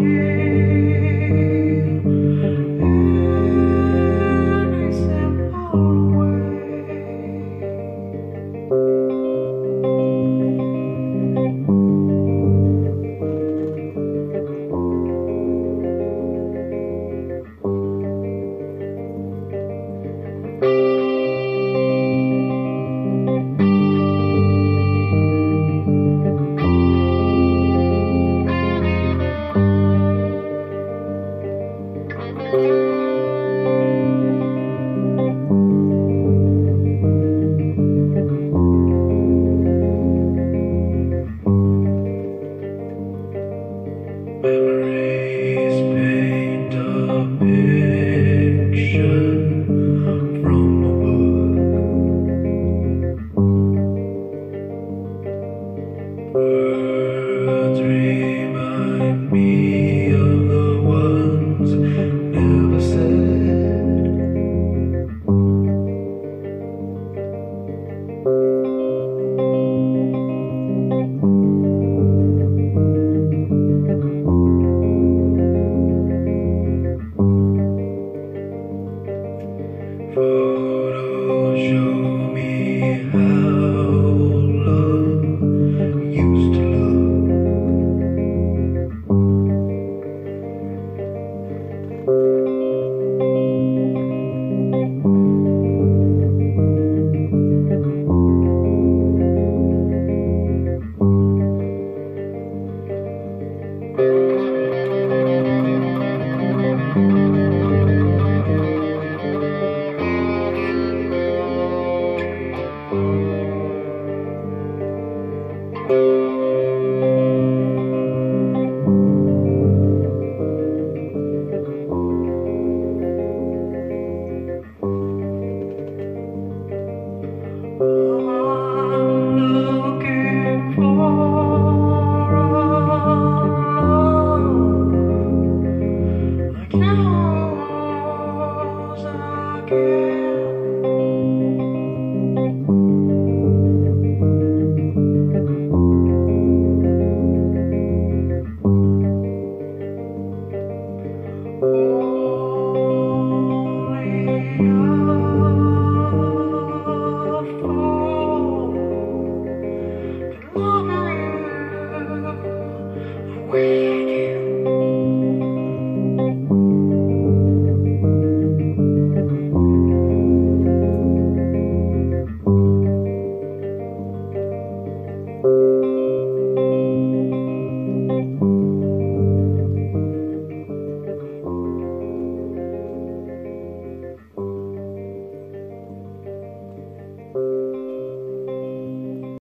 touch Words remind me of the ones never said. Photo show.